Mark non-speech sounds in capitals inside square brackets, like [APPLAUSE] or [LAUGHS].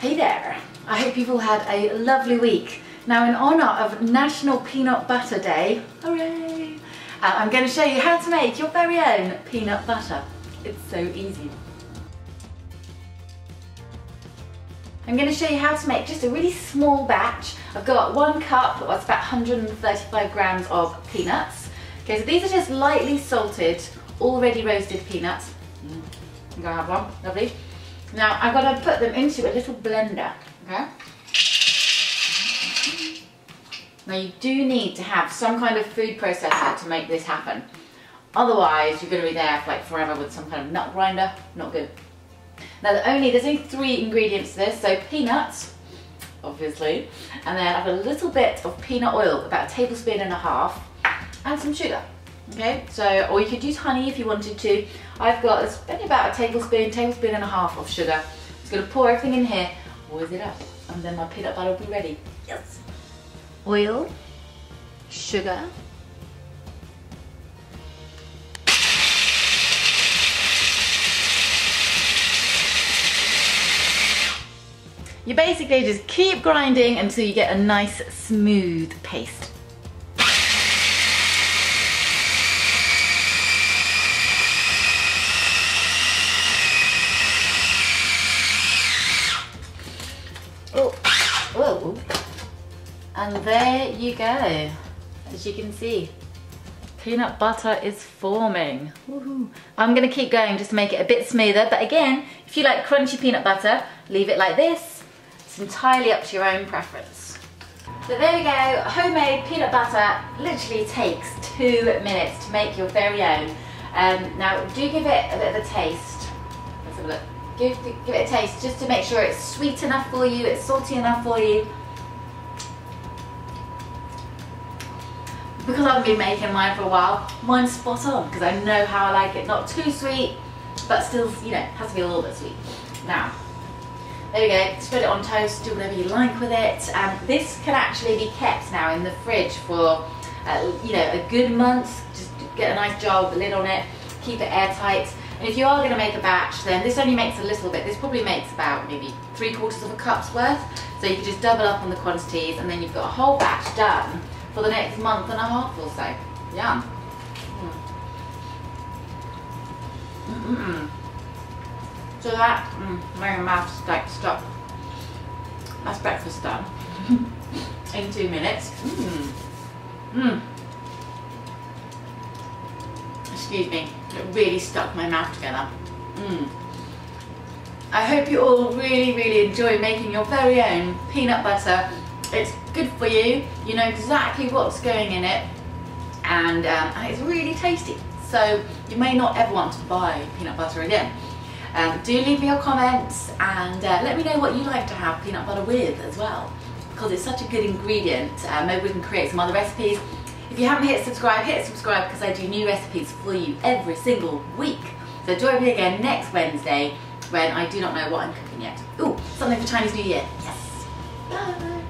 Hey there, I hope you've all had a lovely week. Now in honour of National Peanut Butter Day, hooray, uh, I'm going to show you how to make your very own peanut butter. It's so easy. I'm going to show you how to make just a really small batch. I've got one cup, that's about 135 grams of peanuts. Okay, so these are just lightly salted, already roasted peanuts. Mm. I'm going to have one, lovely. Now I've got to put them into a little blender, okay? Now you do need to have some kind of food processor to make this happen. Otherwise you're going to be there for like forever with some kind of nut grinder, not good. Now the only, there's only three ingredients to this, so peanuts, obviously, and then I have a little bit of peanut oil, about a tablespoon and a half, and some sugar. Okay, so, or you could use honey if you wanted to. I've got, it's only about a tablespoon, tablespoon and a half of sugar. Just gonna pour everything in here, whiz it up, and then my peanut butter will be ready. Yes. Oil, sugar, You basically just keep grinding until you get a nice smooth paste. Oh, whoa. And there you go. As you can see, peanut butter is forming. I'm gonna keep going just to make it a bit smoother. But again, if you like crunchy peanut butter, leave it like this. It's entirely up to your own preference. So there we go, homemade peanut butter literally takes two minutes to make your very own. Um, now do give it a bit of a taste. Let's have a look give, give it a taste just to make sure it's sweet enough for you, it's salty enough for you. Because I've been making mine for a while, mine's spot on because I know how I like it. Not too sweet, but still, you know, has to be a little bit sweet. Now, there we go, spread it on toast, do whatever you like with it. And this can actually be kept now in the fridge for, uh, you know, a good month. Just get a nice jar with the lid on it, keep it airtight. And if you are going to make a batch, then this only makes a little bit. This probably makes about maybe three quarters of a cup's worth. So you can just double up on the quantities and then you've got a whole batch done for the next month and a half or so. Yum. Mm -mm. So that, mm, my mouth's like stuck. That's breakfast done. [LAUGHS] In two minutes. Mmm. Mmm excuse me, it really stuck my mouth together. Mm. I hope you all really, really enjoy making your very own peanut butter. It's good for you, you know exactly what's going in it, and, um, it's really tasty. So you may not ever want to buy peanut butter again. Um, do leave me your comments and uh, let me know what you like to have peanut butter with as well because it's such a good ingredient. Uh, maybe we can create some other recipes if you haven't hit subscribe, hit subscribe because I do new recipes for you every single week. So join me again next Wednesday when I do not know what I'm cooking yet. Ooh, something for Chinese New Year. Yes. Bye.